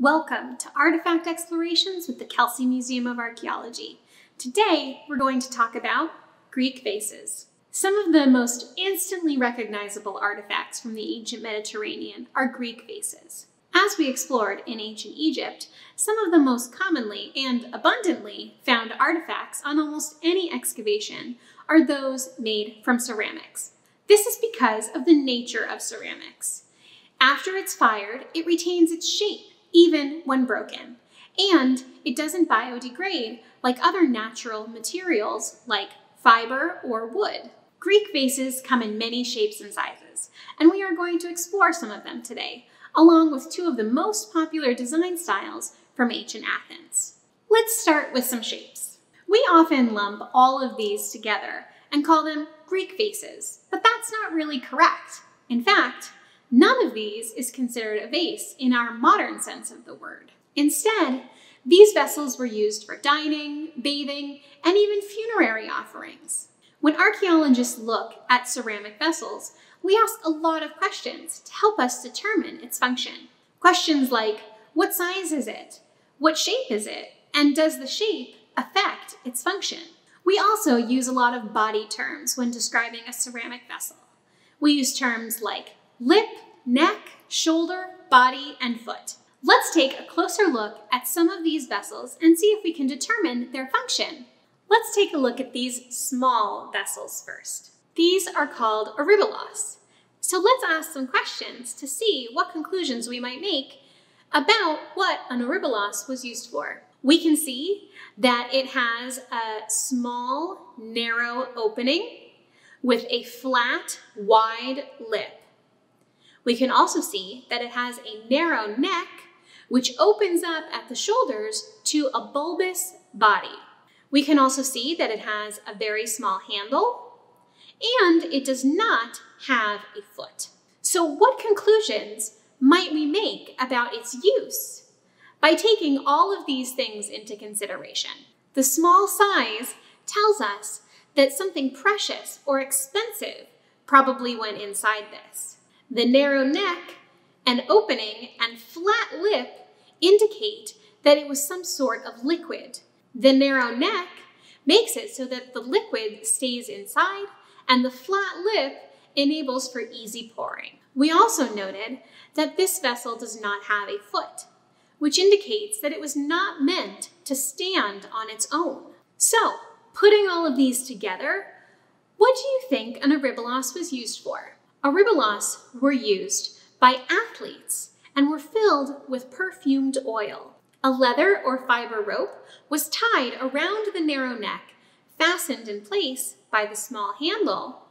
Welcome to Artifact Explorations with the Kelsey Museum of Archaeology. Today, we're going to talk about Greek vases. Some of the most instantly recognizable artifacts from the ancient Mediterranean are Greek vases. As we explored in ancient Egypt, some of the most commonly and abundantly found artifacts on almost any excavation are those made from ceramics. This is because of the nature of ceramics. After it's fired, it retains its shape even when broken. And it doesn't biodegrade like other natural materials like fiber or wood. Greek vases come in many shapes and sizes, and we are going to explore some of them today, along with two of the most popular design styles from ancient Athens. Let's start with some shapes. We often lump all of these together and call them Greek vases, but that's not really correct. In fact, None of these is considered a vase in our modern sense of the word. Instead, these vessels were used for dining, bathing, and even funerary offerings. When archaeologists look at ceramic vessels, we ask a lot of questions to help us determine its function. Questions like, what size is it? What shape is it? And does the shape affect its function? We also use a lot of body terms when describing a ceramic vessel. We use terms like lip, neck, shoulder, body, and foot. Let's take a closer look at some of these vessels and see if we can determine their function. Let's take a look at these small vessels first. These are called aryballos. So let's ask some questions to see what conclusions we might make about what an aryballos was used for. We can see that it has a small, narrow opening with a flat, wide lip. We can also see that it has a narrow neck, which opens up at the shoulders to a bulbous body. We can also see that it has a very small handle, and it does not have a foot. So what conclusions might we make about its use? By taking all of these things into consideration. The small size tells us that something precious or expensive probably went inside this. The narrow neck and opening and flat lip indicate that it was some sort of liquid. The narrow neck makes it so that the liquid stays inside and the flat lip enables for easy pouring. We also noted that this vessel does not have a foot, which indicates that it was not meant to stand on its own. So, putting all of these together, what do you think an aryballos was used for? Aryballos were used by athletes and were filled with perfumed oil. A leather or fiber rope was tied around the narrow neck, fastened in place by the small handle,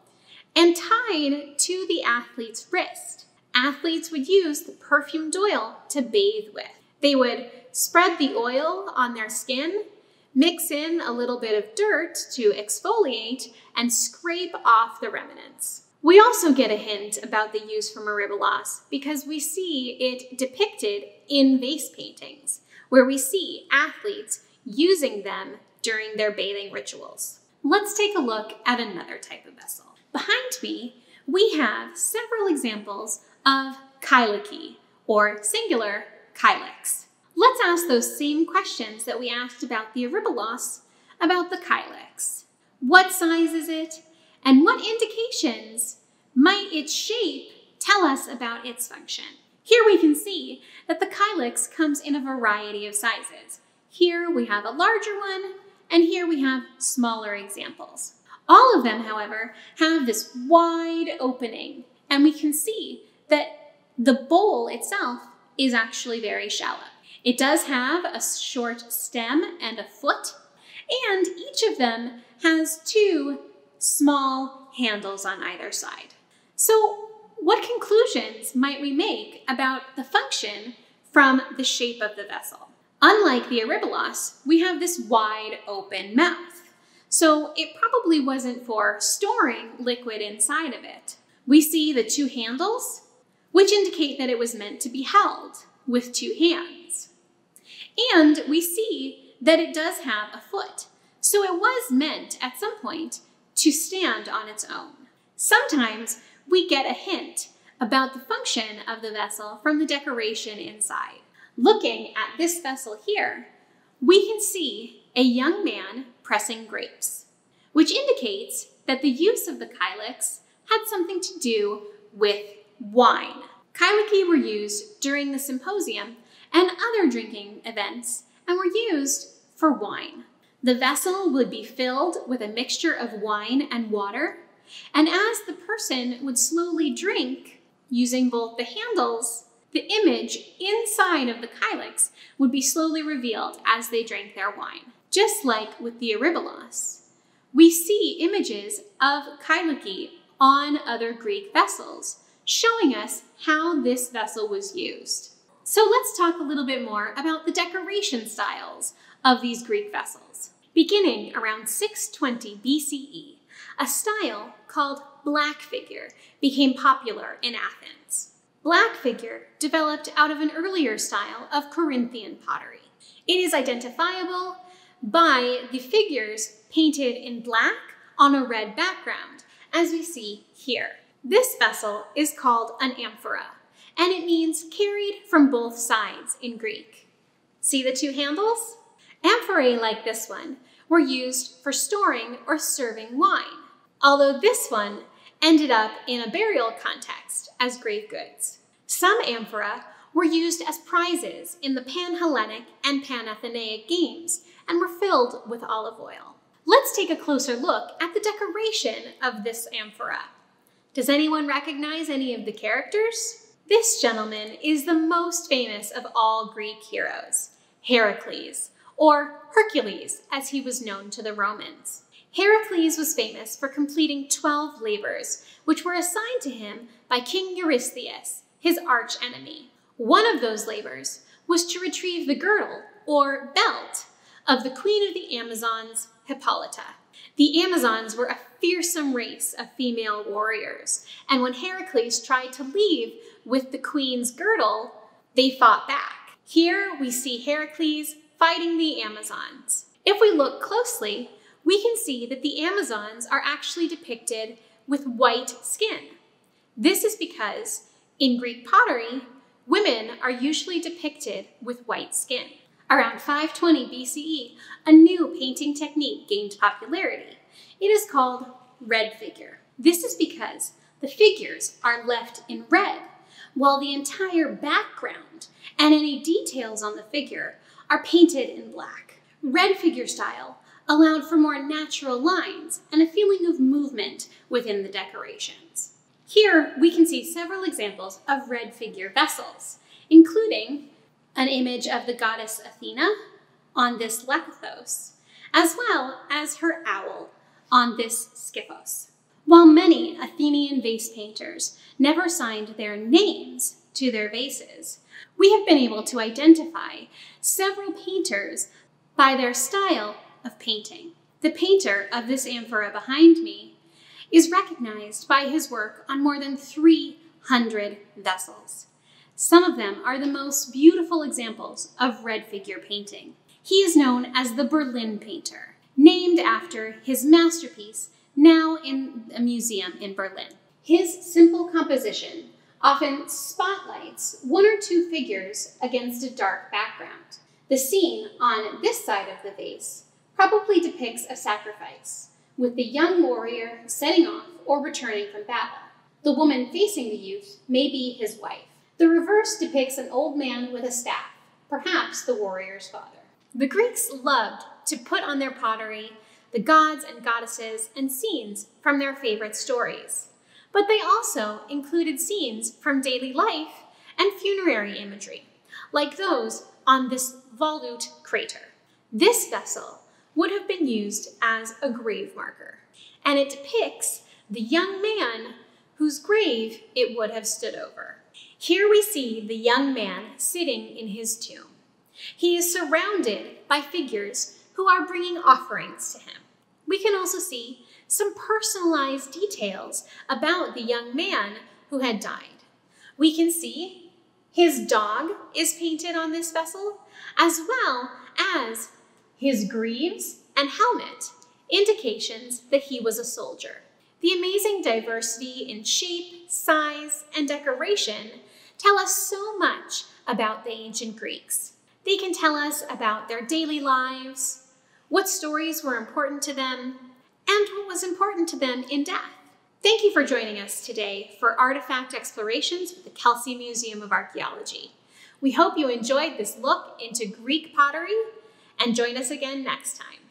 and tied to the athlete's wrist. Athletes would use the perfumed oil to bathe with. They would spread the oil on their skin, mix in a little bit of dirt to exfoliate, and scrape off the remnants. We also get a hint about the use from aryballos because we see it depicted in vase paintings, where we see athletes using them during their bathing rituals. Let's take a look at another type of vessel. Behind me, we have several examples of kyliki, or singular kylix. Let's ask those same questions that we asked about the aryballos about the kylix. What size is it? And what indications might its shape tell us about its function? Here we can see that the kylix comes in a variety of sizes. Here we have a larger one, and here we have smaller examples. All of them, however, have this wide opening, and we can see that the bowl itself is actually very shallow. It does have a short stem and a foot, and each of them has two small handles on either side. So what conclusions might we make about the function from the shape of the vessel? Unlike the aryballos, we have this wide open mouth. So it probably wasn't for storing liquid inside of it. We see the two handles, which indicate that it was meant to be held with two hands. And we see that it does have a foot. So it was meant at some point to stand on its own. Sometimes we get a hint about the function of the vessel from the decoration inside. Looking at this vessel here, we can see a young man pressing grapes, which indicates that the use of the kylix had something to do with wine. Kyliki were used during the symposium and other drinking events and were used for wine. The vessel would be filled with a mixture of wine and water, and as the person would slowly drink, using both the handles, the image inside of the kylix would be slowly revealed as they drank their wine. Just like with the aryballos, we see images of kyliki on other Greek vessels, showing us how this vessel was used. So let's talk a little bit more about the decoration styles of these Greek vessels. Beginning around 620 BCE, a style called black figure became popular in Athens. Black figure developed out of an earlier style of Corinthian pottery. It is identifiable by the figures painted in black on a red background, as we see here. This vessel is called an amphora, and it means carried from both sides in Greek. See the two handles? Amphorae like this one were used for storing or serving wine, although this one ended up in a burial context as grave goods. Some amphora were used as prizes in the Pan-Hellenic and Pan-Athenaic games and were filled with olive oil. Let's take a closer look at the decoration of this amphora. Does anyone recognize any of the characters? This gentleman is the most famous of all Greek heroes, Heracles, or Hercules as he was known to the Romans. Heracles was famous for completing 12 labors, which were assigned to him by King Eurystheus, his archenemy. One of those labors was to retrieve the girdle, or belt, of the queen of the Amazons, Hippolyta. The Amazons were a fearsome race of female warriors, and when Heracles tried to leave with the queen's girdle, they fought back. Here we see Heracles fighting the Amazons. If we look closely, we can see that the Amazons are actually depicted with white skin. This is because in Greek pottery, women are usually depicted with white skin. Around 520 BCE, a new painting technique gained popularity. It is called red figure. This is because the figures are left in red, while the entire background and any details on the figure are painted in black. Red figure style allowed for more natural lines and a feeling of movement within the decorations. Here we can see several examples of red figure vessels, including an image of the goddess Athena on this lekythos, as well as her owl on this skyphos. While many Athenian vase painters never signed their names to their vases, we have been able to identify several painters by their style of painting. The painter of this amphora behind me is recognized by his work on more than 300 vessels. Some of them are the most beautiful examples of red figure painting. He is known as the Berlin painter, named after his masterpiece, now in a museum in Berlin. His simple composition often spotlights one or two figures against a dark background. The scene on this side of the vase probably depicts a sacrifice, with the young warrior setting off or returning from battle. The woman facing the youth may be his wife. The reverse depicts an old man with a staff, perhaps the warrior's father. The Greeks loved to put on their pottery the gods and goddesses and scenes from their favorite stories. But they also included scenes from daily life and funerary imagery, like those on this volute crater. This vessel would have been used as a grave marker, and it depicts the young man whose grave it would have stood over. Here we see the young man sitting in his tomb. He is surrounded by figures who are bringing offerings to him. We can also see some personalized details about the young man who had died. We can see his dog is painted on this vessel, as well as his greaves and helmet, indications that he was a soldier. The amazing diversity in shape, size, and decoration tell us so much about the ancient Greeks. They can tell us about their daily lives, what stories were important to them, and what was important to them in death. Thank you for joining us today for Artifact Explorations with the Kelsey Museum of Archaeology. We hope you enjoyed this look into Greek pottery and join us again next time.